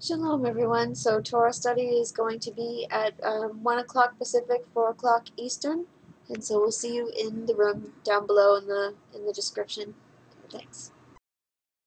Shalom, everyone. So Torah study is going to be at um, 1 o'clock Pacific, 4 o'clock Eastern. And so we'll see you in the room down below in the in the description. Thanks.